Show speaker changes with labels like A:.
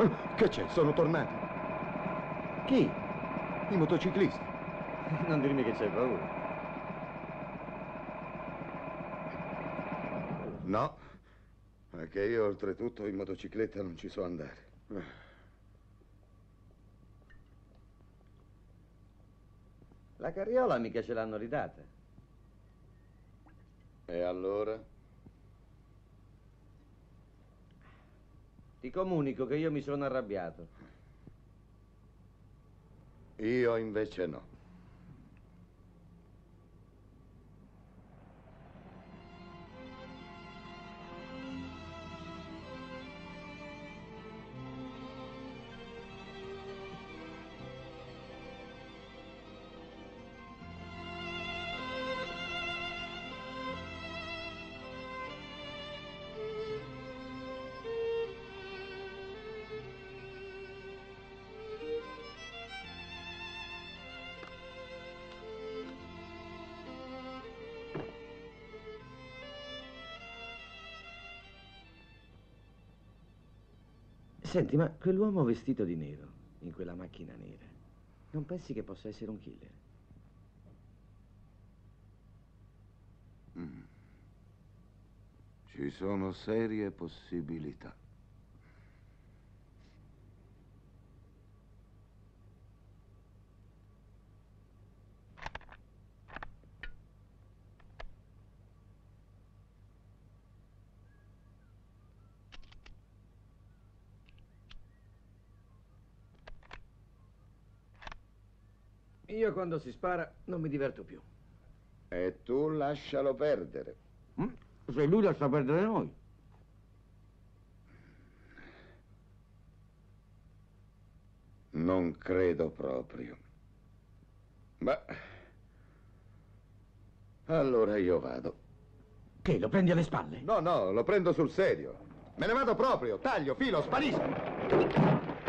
A: Che c'è? Sono tornati.
B: Chi?
A: I motociclisti.
B: Non dirmi che c'hai paura.
A: No, perché io oltretutto in motocicletta non ci so andare.
B: La carriola mica ce l'hanno ridata.
A: E allora?
B: Ti comunico che io mi sono arrabbiato.
A: Io invece no.
B: Senti, ma quell'uomo vestito di nero, in quella macchina nera, non pensi che possa essere un killer?
A: Mm. Ci sono serie possibilità.
B: Io quando si spara non mi diverto più.
A: E tu lascialo perdere.
B: Mm? Se lui lascia perdere noi.
A: Non credo proprio. Ma... Allora io vado.
B: Che, lo prendi alle spalle?
A: No, no, lo prendo sul serio. Me ne vado proprio, taglio, filo, sparisco.